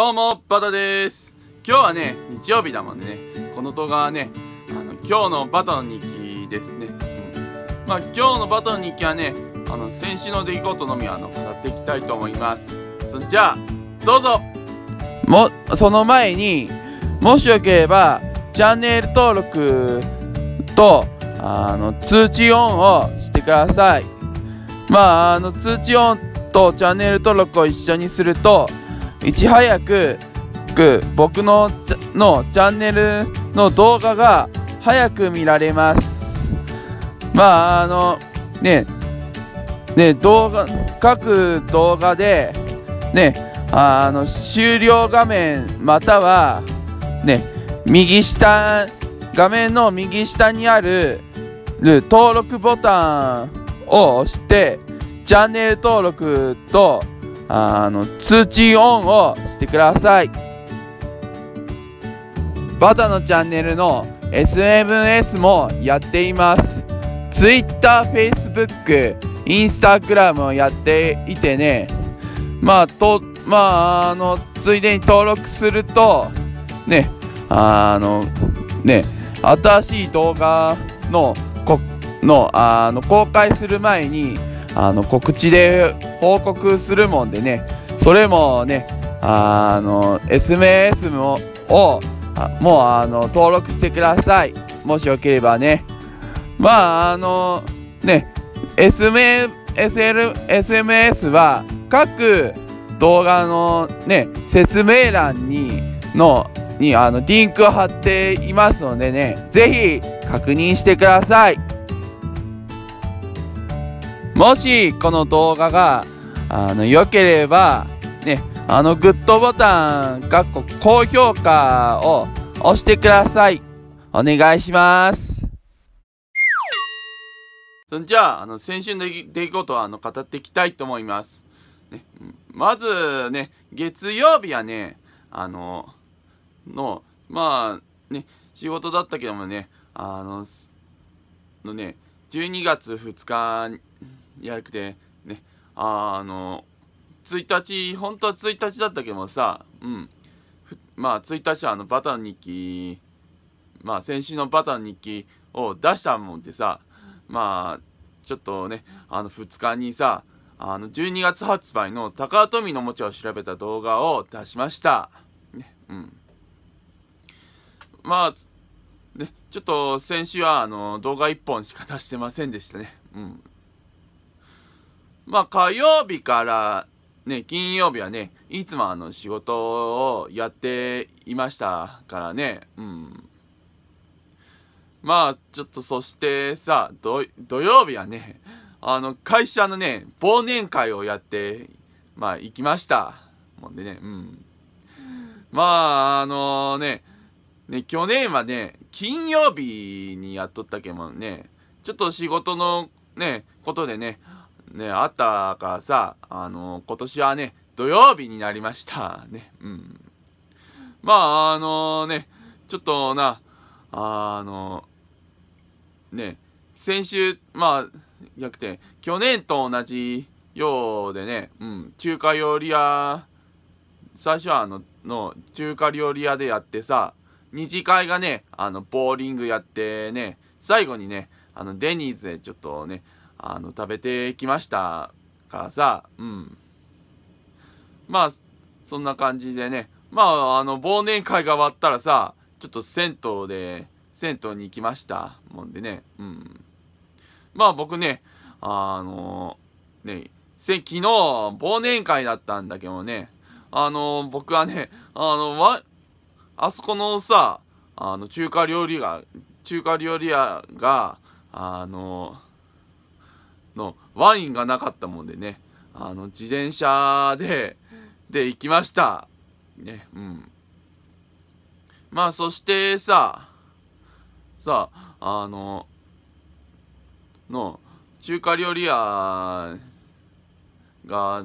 どうも、バタです。今日はね、日曜日だもんね。この動画はね、あの、今日のバタの日記ですね。うん。まあ、今日のバタの日記はね、あの、先週の出来事のみ、あの、語っていきたいと思います。そじゃあ、どうぞも、その前に、もしよければ、チャンネル登録と、あの、通知オンをしてください。まあ、あの、通知オンとチャンネル登録を一緒にすると、いち早く僕ののチャンネルの動画が早く見られます。まああのねね動画各動画でねあの終了画面またはね右下画面の右下にある登録ボタンを押してチャンネル登録とあの通知オンをしてください。バタのチャンネルの SMS もやっています。Twitter、Facebook、Instagram をやっていてね。まあとまああのついでに登録するとねあのね新しい動画のこのあの公開する前にあの告知で報告するもんでね。それもねあの SMS もをもうあの登録してください。もしよければね。まああのね SM SL SMS は各動画のね説明欄にのにあのリンクを貼っていますのでね。ぜひ確認してください。もしこの動画があの良ければねあのグッドボタンかっこ高評価を押してください。お願いします。そんじゃああの先週の出来事をあの語っていきたいと思います、ね、まずね月曜日はねあののまあね仕事だったけどもねあののね12月2日やなくてねあの1日本当は1日だったけどさうんまあ1日はあのバターの日記まあ先週のバターの日記を出したもんでさまあちょっとねあの2日にさあの12月発売の高富のおもちゃを調べた動画を出しました。ね、うん。まあ、ね、ちょっと先週はあの動画1本しか出してませんでしたね。うん。まあ火曜日からね、金曜日はね、いつもあの仕事をやっていましたからね、うん。まあ、ちょっとそしてさ、土曜日はね、あの、会社のね、忘年会をやって、まあ、行きました。もんでね、うん。まあ、あのね、ね、去年はね、金曜日にやっとったけどね、ちょっと仕事のね、ことでね、ね、あったからさ、あの、今年はね、土曜日になりました。ね、うん。まあ、あのね、ちょっとな、あの、ね、先週、まあ、逆転、去年と同じようでね、うん、中華料理屋、最初はあの、の中華料理屋でやってさ、二次会がね、あの、ボーリングやってね、最後にね、あの、デニーズでちょっとね、あの食べてきましたからさ。うん。まあそんな感じでね。まああの忘年会が終わったらさちょっと銭湯で銭湯に行きました。もんでね。うん。まあ僕ねあのね昨日忘年会だったんだけどね。あの僕はねあのわあそこのさあの中華料理が中華料理屋があののワインがなかったもんでね。あの自転車でで行きました。ねうん。まあそしてささあのの中華料理屋が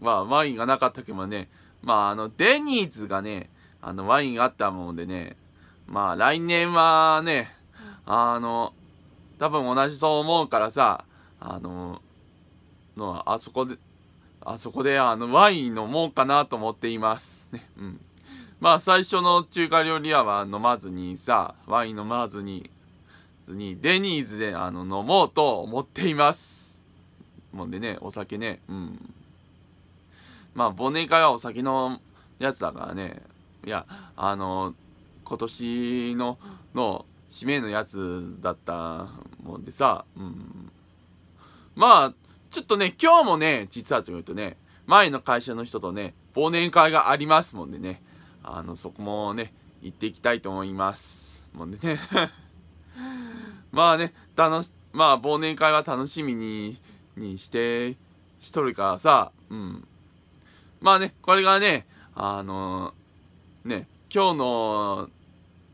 はワインがなかったけどね。まああのデニーズがねあのワインあったもんでね。まあ来年はねあの多分同じと思うからさあののあそこであそこであのワイン飲もうかなと思っています。ね。うん。まあ最初の中華料理屋は飲まずにさ、ワイン飲まずに、にデニーズであの飲もうと思っています。もんでね、お酒ね、うん。まあ忘年会はお酒のやつだからね、いや、あの、今年の、の、締めのやつだったもんでさ、うん。まあ、ちょっとね、今日もね、実はというとね、前の会社の人とね、忘年会がありますもんでね、あの、そこもね、行っていきたいと思います。もんでね まあね、楽し、まあ忘年会は楽しみに、にして、しとるからさ、うん。まあね、これがね、あのー、ね、今日の、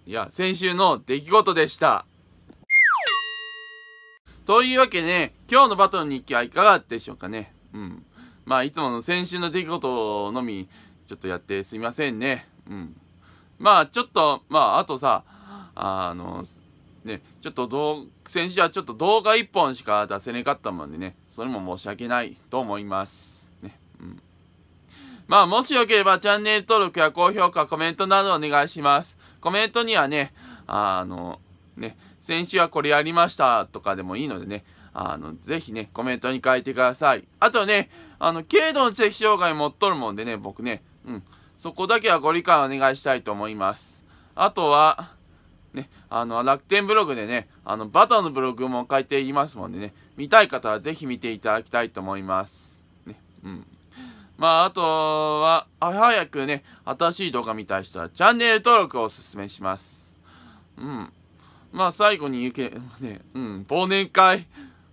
いや、先週の出来事でした。というわけで、今日のバトルの日記はいかがでしょうかね。うん。まあ、いつもの先週の出来事のみ、ちょっとやってすみませんね。うん。まあ、ちょっと、まあ、あとさ、あの、ね、ちょっと動、先週はちょっと動画1本しか出せなかったもんでね、それも申し訳ないと思います。ね。うん。まあ、もしよければチャンネル登録や高評価、コメントなどお願いします。コメントにはね、あの、ね、先週はこれやりましたとかでもいいのでね、あの、ぜひね、コメントに書いてください。あとね、あの、軽度の知的障害持っとるもんでね、僕ね、うん、そこだけはご理解お願いしたいと思います。あとは、ね、あの、楽天ブログでね、あの、バターのブログも書いていますもんでね、見たい方はぜひ見ていただきたいと思います。ね、うん。まあ、あとは、早くね、新しい動画見たい人はチャンネル登録をお勧めします。うん。まあ最後に言うけ、ね、うん、忘年会。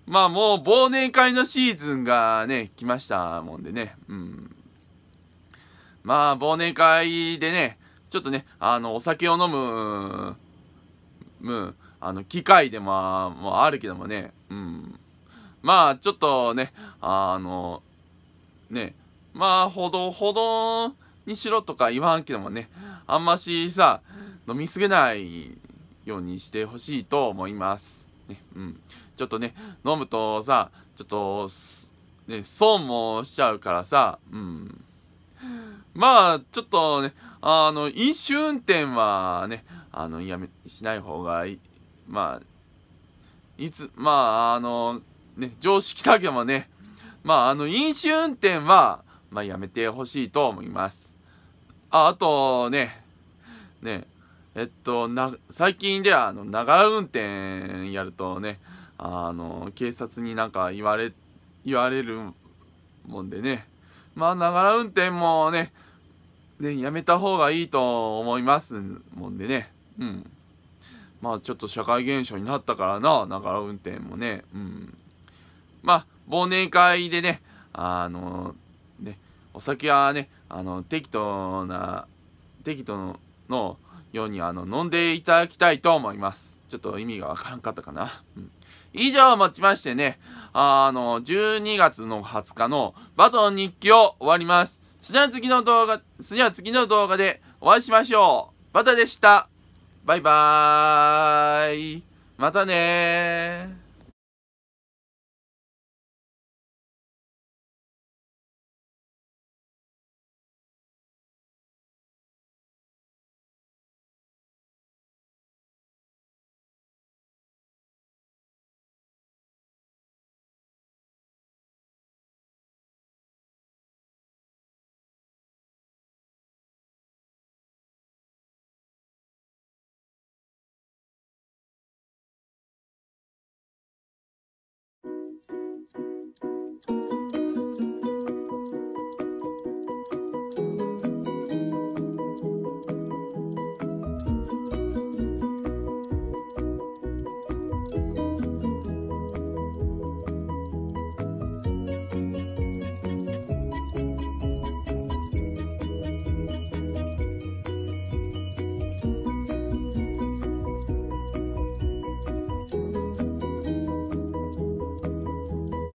まあもう忘年会のシーズンがね、来ましたもんでね、うん。まあ忘年会でね、ちょっとね、あの、お酒を飲む、む、あの、機会でも、もあるけどもね、うん。まあちょっとね、あの、ね、まあほどほどにしろとか言わんけどもね、あんましさ、飲みすぎないようにしてほしいと思います。ね、うん。ちょっとね、飲むとさ、ちょっと、ね、損もしちゃうからさ、うん。まあ、ちょっとね、あの、飲酒運転はね、あの、やめ、しない方がいい。まあ、いつ、まあ、あの、ね、常識だけどもね、まあ、あの、飲酒運転は、まあ、やめてほしいと思います。あ、あとね、ね、えっと、な、最近では、あの、ながら運転やるとね、あの、警察になんか言われ、言われるもんでね。まあ、ながら運転もね、ね、やめた方がいいと思いますもんでね。うん。まあ、ちょっと社会現象になったからな、ながら運転もね。うん。まあ、忘年会でね、あの、ね、お酒はね、あの、適当な、適当の、ようにあの飲んでいただきたいと思います。ちょっと意味がわからんかったかな。うん、以上をもちましてね、あの、12月の20日のバトン日記を終わります。それでは次の動画、それでは次の動画でお会いしましょう。バタでした。バイバーイ。またね